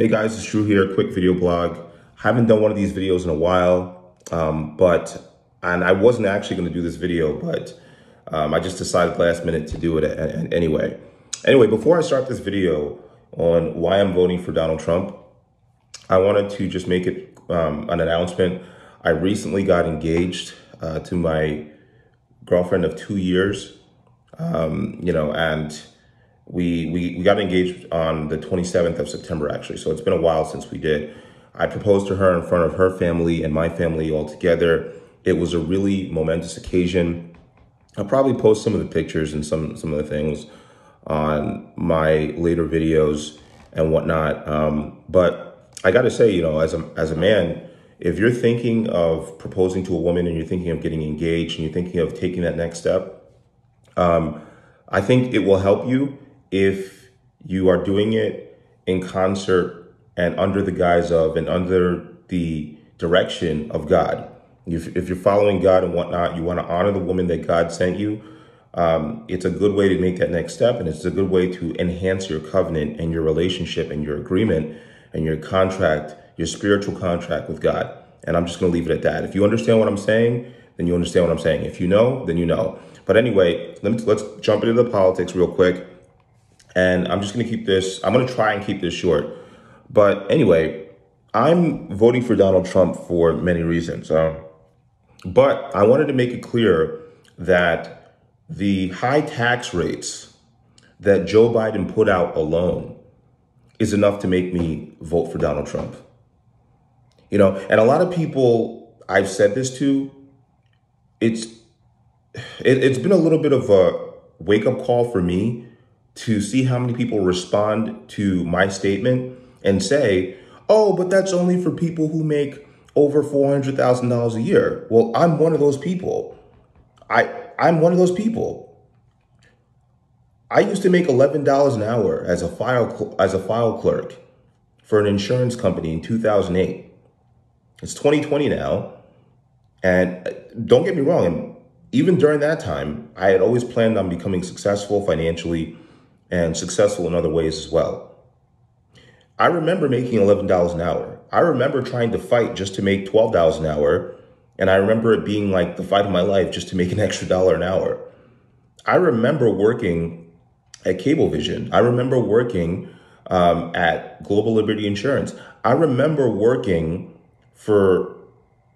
Hey guys, it's Drew here, quick video blog. Haven't done one of these videos in a while, um, but, and I wasn't actually gonna do this video, but um, I just decided last minute to do it anyway. Anyway, before I start this video on why I'm voting for Donald Trump, I wanted to just make it um, an announcement. I recently got engaged uh, to my girlfriend of two years, um, you know, and we, we, we got engaged on the 27th of September, actually. So it's been a while since we did. I proposed to her in front of her family and my family all together. It was a really momentous occasion. I'll probably post some of the pictures and some, some of the things on my later videos and whatnot. Um, but I got to say, you know, as a, as a man, if you're thinking of proposing to a woman and you're thinking of getting engaged and you're thinking of taking that next step, um, I think it will help you if you are doing it in concert and under the guise of and under the direction of God. If, if you're following God and whatnot, you want to honor the woman that God sent you. Um, it's a good way to make that next step, and it's a good way to enhance your covenant and your relationship and your agreement and your contract, your spiritual contract with God. And I'm just going to leave it at that. If you understand what I'm saying, then you understand what I'm saying. If you know, then you know. But anyway, let me, let's jump into the politics real quick. And I'm just going to keep this, I'm going to try and keep this short. But anyway, I'm voting for Donald Trump for many reasons. Uh, but I wanted to make it clear that the high tax rates that Joe Biden put out alone is enough to make me vote for Donald Trump. You know, and a lot of people I've said this to, it's it, it's been a little bit of a wake up call for me to see how many people respond to my statement and say, oh, but that's only for people who make over $400,000 a year. Well, I'm one of those people. I, I'm one of those people. I used to make $11 an hour as a file, as a file clerk for an insurance company in 2008. It's 2020 now. And uh, don't get me wrong, even during that time, I had always planned on becoming successful financially and successful in other ways as well. I remember making $11 an hour. I remember trying to fight just to make $12 an hour. And I remember it being like the fight of my life just to make an extra dollar an hour. I remember working at Cablevision. I remember working um, at Global Liberty Insurance. I remember working for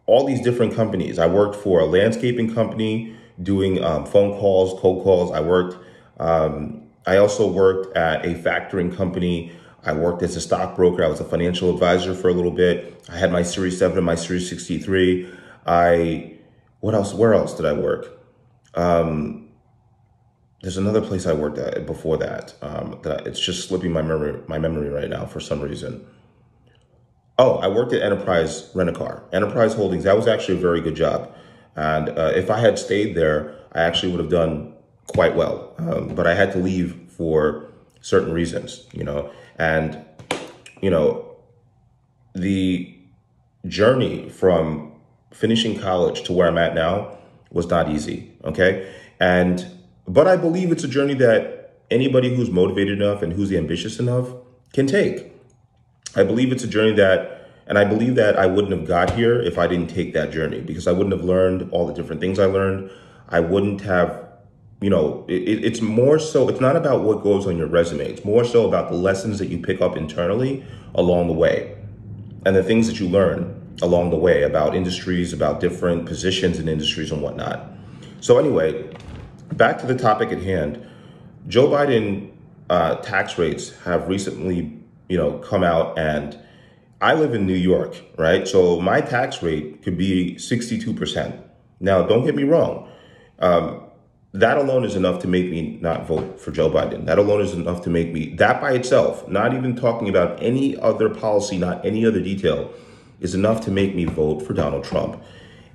all these different companies. I worked for a landscaping company doing um, phone calls, cold calls. I worked um, I also worked at a factoring company. I worked as a stockbroker. I was a financial advisor for a little bit. I had my Series 7 and my Series 63. I, what else? Where else did I work? Um, there's another place I worked at before that. Um, that it's just slipping my memory, my memory right now for some reason. Oh, I worked at Enterprise Rent-A-Car, Enterprise Holdings. That was actually a very good job. And uh, if I had stayed there, I actually would have done quite well. Um, but I had to leave for certain reasons, you know, and, you know, the journey from finishing college to where I'm at now was not easy. Okay. And, but I believe it's a journey that anybody who's motivated enough and who's ambitious enough can take. I believe it's a journey that, and I believe that I wouldn't have got here if I didn't take that journey because I wouldn't have learned all the different things I learned. I wouldn't have you know, it, it's more so, it's not about what goes on your resume. It's more so about the lessons that you pick up internally along the way and the things that you learn along the way about industries, about different positions in industries and whatnot. So anyway, back to the topic at hand. Joe Biden uh, tax rates have recently, you know, come out and I live in New York, right? So my tax rate could be 62%. Now, don't get me wrong. Um, that alone is enough to make me not vote for Joe Biden. That alone is enough to make me, that by itself, not even talking about any other policy, not any other detail, is enough to make me vote for Donald Trump.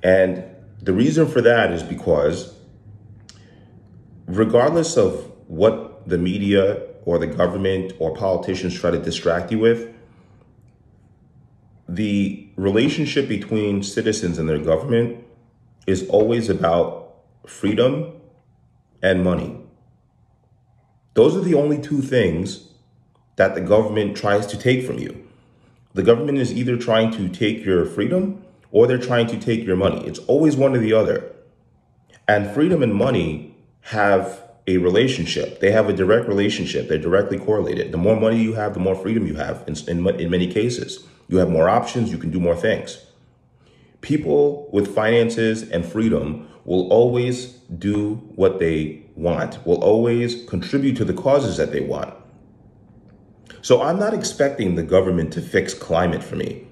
And the reason for that is because regardless of what the media or the government or politicians try to distract you with, the relationship between citizens and their government is always about freedom and money. Those are the only two things that the government tries to take from you. The government is either trying to take your freedom or they're trying to take your money. It's always one or the other. And freedom and money have a relationship. They have a direct relationship. They're directly correlated. The more money you have, the more freedom you have in, in, in many cases. You have more options, you can do more things. People with finances and freedom will always do what they want, will always contribute to the causes that they want. So I'm not expecting the government to fix climate for me.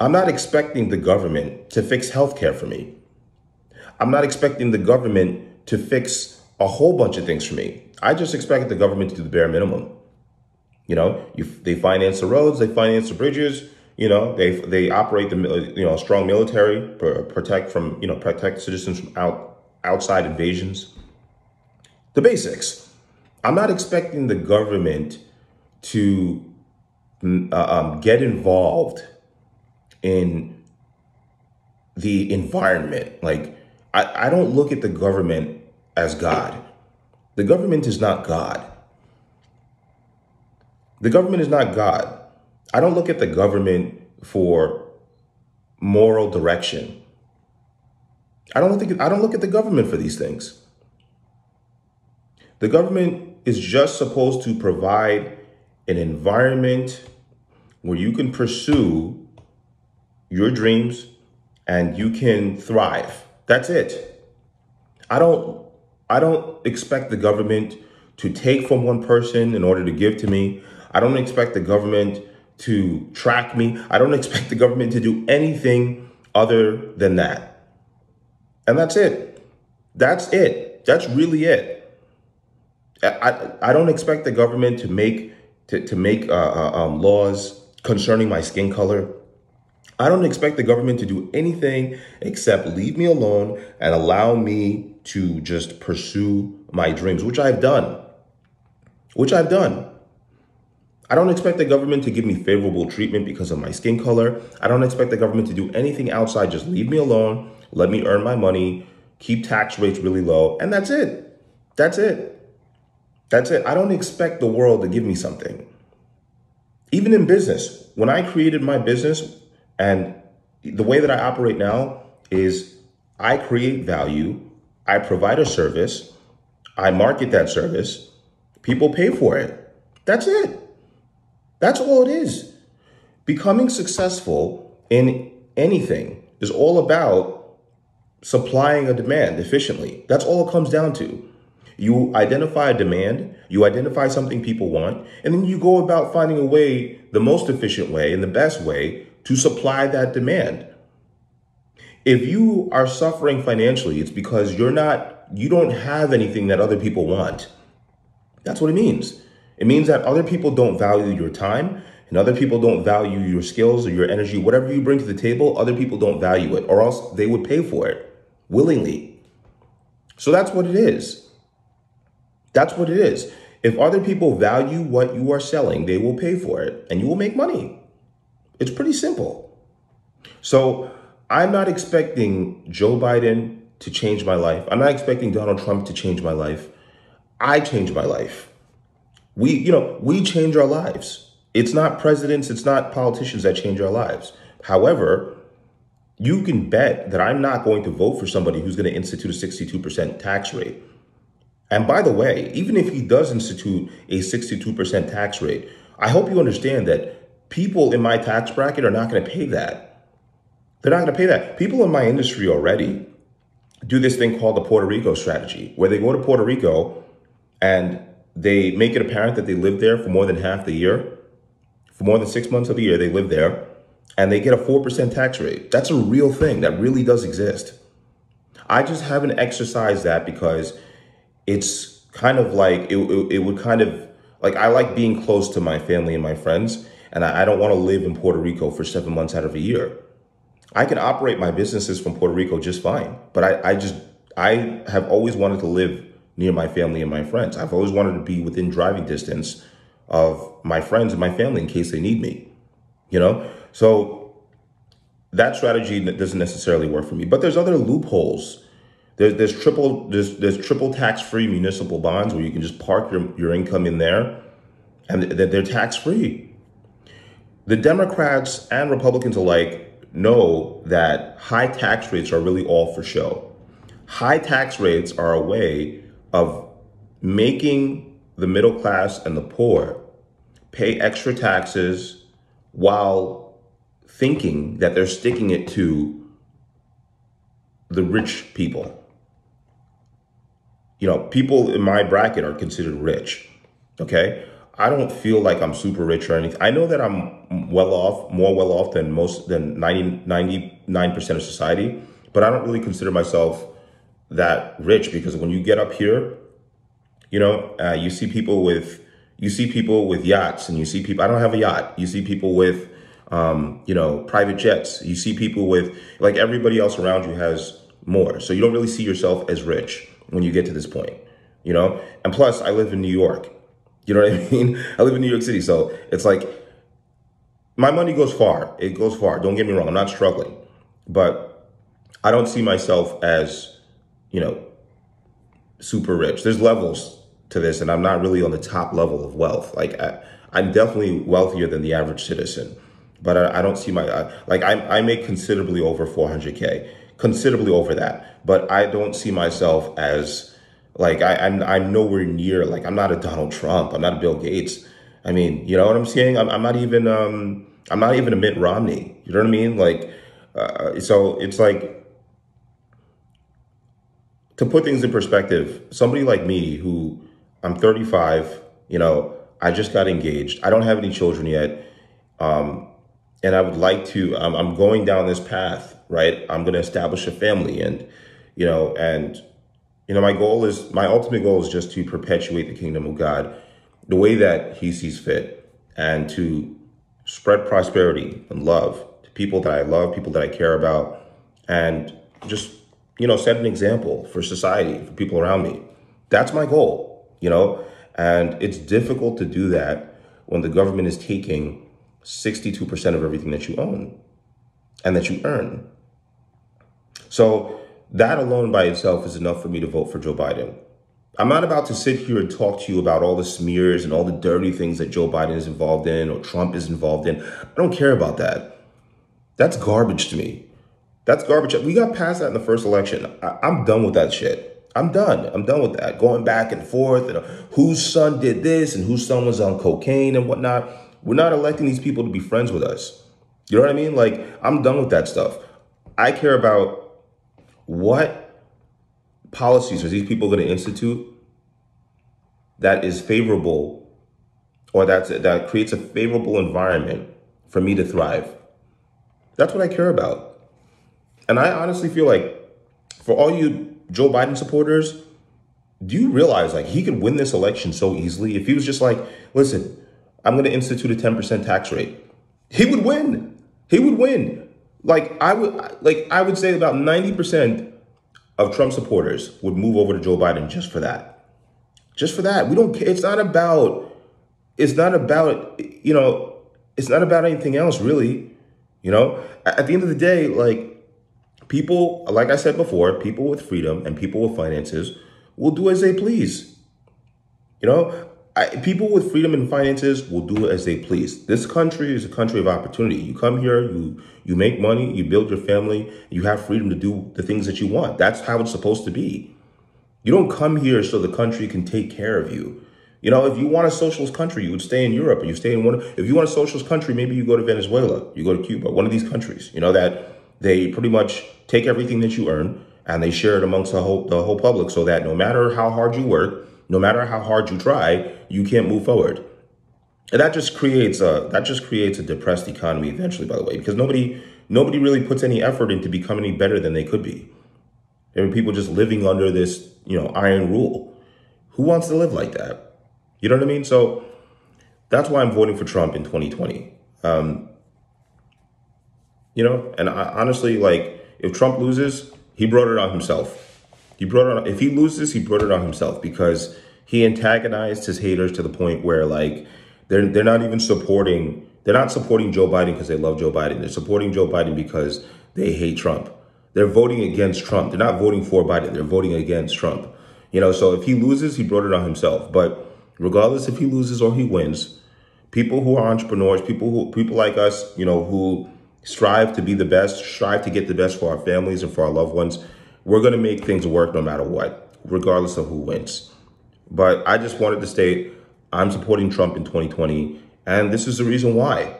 I'm not expecting the government to fix healthcare for me. I'm not expecting the government to fix a whole bunch of things for me. I just expect the government to do the bare minimum. You know, you, they finance the roads, they finance the bridges. You know, they they operate the you know strong military, protect from you know protect citizens from out outside invasions. The basics. I'm not expecting the government to mm, uh, um, get involved in the environment. Like, I, I don't look at the government as God. The government is not God. The government is not God. I don't look at the government for moral direction. I don't think I don't look at the government for these things. The government is just supposed to provide an environment where you can pursue your dreams and you can thrive. That's it. I don't I don't expect the government to take from one person in order to give to me. I don't expect the government to track me. I don't expect the government to do anything other than that. And that's it. That's it. That's really it. I, I don't expect the government to make to, to make uh, uh, um, laws concerning my skin color. I don't expect the government to do anything except leave me alone and allow me to just pursue my dreams, which I've done. Which I've done. I don't expect the government to give me favorable treatment because of my skin color. I don't expect the government to do anything outside. Just leave me alone, let me earn my money, keep tax rates really low, and that's it. That's it. That's it. I don't expect the world to give me something. Even in business, when I created my business and the way that I operate now is I create value, I provide a service, I market that service, people pay for it. That's it. That's all it is. Becoming successful in anything is all about supplying a demand efficiently. That's all it comes down to. You identify a demand, you identify something people want, and then you go about finding a way, the most efficient way and the best way to supply that demand. If you are suffering financially, it's because you're not, you don't have anything that other people want. That's what it means. It means that other people don't value your time and other people don't value your skills or your energy. Whatever you bring to the table, other people don't value it or else they would pay for it willingly. So that's what it is. That's what it is. If other people value what you are selling, they will pay for it and you will make money. It's pretty simple. So I'm not expecting Joe Biden to change my life. I'm not expecting Donald Trump to change my life. I change my life. We, you know, we change our lives. It's not presidents, it's not politicians that change our lives. However, you can bet that I'm not going to vote for somebody who's going to institute a 62% tax rate. And by the way, even if he does institute a 62% tax rate, I hope you understand that people in my tax bracket are not going to pay that. They're not going to pay that. People in my industry already do this thing called the Puerto Rico strategy, where they go to Puerto Rico and they make it apparent that they live there for more than half the year. For more than six months of the year, they live there and they get a 4% tax rate. That's a real thing that really does exist. I just haven't exercised that because it's kind of like, it, it, it would kind of, like, I like being close to my family and my friends, and I, I don't want to live in Puerto Rico for seven months out of a year. I can operate my businesses from Puerto Rico just fine, but I, I just, I have always wanted to live near my family and my friends. I've always wanted to be within driving distance of my friends and my family in case they need me, you know? So that strategy doesn't necessarily work for me, but there's other loopholes. There's, there's triple, there's, there's triple tax-free municipal bonds where you can just park your, your income in there and they're tax-free. the Democrats and Republicans alike know that high tax rates are really all for show. High tax rates are a way of making the middle class and the poor pay extra taxes while thinking that they're sticking it to the rich people. You know, people in my bracket are considered rich. Okay. I don't feel like I'm super rich or anything. I know that I'm well off, more well off than most, than 90, 99% of society, but I don't really consider myself that rich because when you get up here, you know, uh, you see people with, you see people with yachts and you see people, I don't have a yacht. You see people with, um, you know, private jets. You see people with, like everybody else around you has more. So you don't really see yourself as rich when you get to this point, you know? And plus I live in New York you know what I mean? I live in New York City, so it's like my money goes far. It goes far. Don't get me wrong. I'm not struggling, but I don't see myself as, you know, super rich. There's levels to this, and I'm not really on the top level of wealth. Like I, am definitely wealthier than the average citizen, but I, I don't see my I, like I, I make considerably over 400k, considerably over that, but I don't see myself as like I, I'm, I'm nowhere near, like I'm not a Donald Trump. I'm not a Bill Gates. I mean, you know what I'm saying? I'm, I'm not even, um, I'm not even a Mitt Romney. You know what I mean? Like, uh, so it's like, to put things in perspective, somebody like me who I'm 35, you know, I just got engaged. I don't have any children yet. Um, and I would like to, I'm going down this path, right? I'm going to establish a family and, you know, and you know, my goal is, my ultimate goal is just to perpetuate the kingdom of God the way that he sees fit and to spread prosperity and love to people that I love, people that I care about, and just, you know, set an example for society, for people around me. That's my goal, you know, and it's difficult to do that when the government is taking 62% of everything that you own and that you earn. So that alone by itself is enough for me to vote for Joe Biden. I'm not about to sit here and talk to you about all the smears and all the dirty things that Joe Biden is involved in or Trump is involved in. I don't care about that. That's garbage to me. That's garbage. We got past that in the first election. I, am done with that shit. I'm done. I'm done with that. Going back and forth and whose son did this and whose son was on cocaine and whatnot. We're not electing these people to be friends with us. You know what I mean? Like, I'm done with that stuff. I care about what policies are these people going to institute that is favorable or that's, that creates a favorable environment for me to thrive? That's what I care about. And I honestly feel like for all you Joe Biden supporters, do you realize like he could win this election so easily if he was just like, listen, I'm going to institute a 10% tax rate. He would win. He would win. Like I would like I would say about 90% of Trump supporters would move over to Joe Biden just for that. Just for that. We don't it's not about it's not about you know, it's not about anything else really. You know, at the end of the day, like people, like I said before, people with freedom and people with finances will do as they please. You know, I, people with freedom and finances will do as they please. This country is a country of opportunity. You come here, you you make money, you build your family, you have freedom to do the things that you want. That's how it's supposed to be. You don't come here so the country can take care of you. You know, if you want a socialist country, you would stay in Europe you stay in one. If you want a socialist country, maybe you go to Venezuela, you go to Cuba, one of these countries. You know that they pretty much take everything that you earn and they share it amongst the whole the whole public, so that no matter how hard you work no matter how hard you try, you can't move forward. And that just creates a that just creates a depressed economy eventually, by the way, because nobody nobody really puts any effort into becoming any better than they could be. There are people just living under this, you know, iron rule. Who wants to live like that? You know what I mean? So that's why I'm voting for Trump in 2020. Um, you know, and I, honestly, like if Trump loses, he brought it on himself. He brought it on, if he loses, he brought it on himself because he antagonized his haters to the point where like they're they're not even supporting they're not supporting Joe Biden because they love Joe Biden. They're supporting Joe Biden because they hate Trump. They're voting against Trump. They're not voting for Biden. They're voting against Trump. You know, so if he loses, he brought it on himself. But regardless if he loses or he wins, People who are entrepreneurs, people who people like us, you know, who strive to be the best, strive to get the best for our families and for our loved ones. We're going to make things work no matter what, regardless of who wins. But I just wanted to state I'm supporting Trump in 2020, and this is the reason why.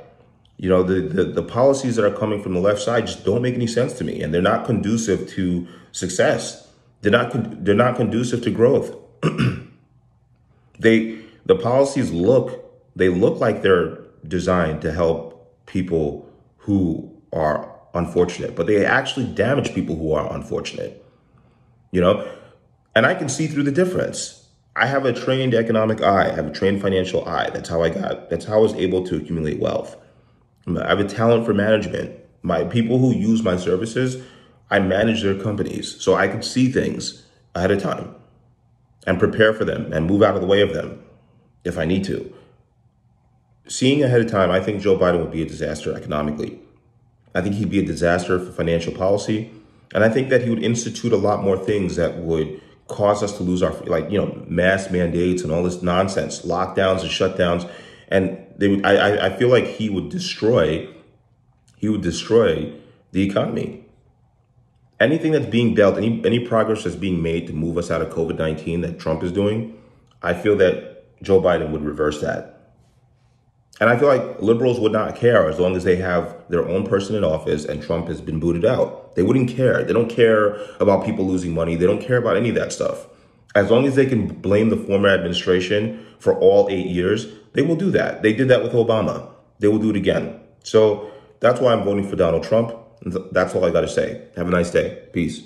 You know, the, the, the policies that are coming from the left side just don't make any sense to me, and they're not conducive to success. They're not they're not conducive to growth. they the policies look they look like they're designed to help people who are unfortunate, but they actually damage people who are unfortunate. You know, and I can see through the difference. I have a trained economic eye. I have a trained financial eye. That's how I got. That's how I was able to accumulate wealth. I have a talent for management. My people who use my services, I manage their companies, so I can see things ahead of time and prepare for them and move out of the way of them if I need to. Seeing ahead of time, I think Joe Biden would be a disaster economically. I think he'd be a disaster for financial policy. And I think that he would institute a lot more things that would cause us to lose our, like, you know, mass mandates and all this nonsense, lockdowns and shutdowns. And they would, I, I feel like he would destroy, he would destroy the economy. Anything that's being dealt, any, any progress that's being made to move us out of COVID-19 that Trump is doing, I feel that Joe Biden would reverse that. And I feel like liberals would not care as long as they have their own person in office and Trump has been booted out. They wouldn't care. They don't care about people losing money. They don't care about any of that stuff. As long as they can blame the former administration for all eight years, they will do that. They did that with Obama. They will do it again. So that's why I'm voting for Donald Trump. That's all I got to say. Have a nice day. Peace.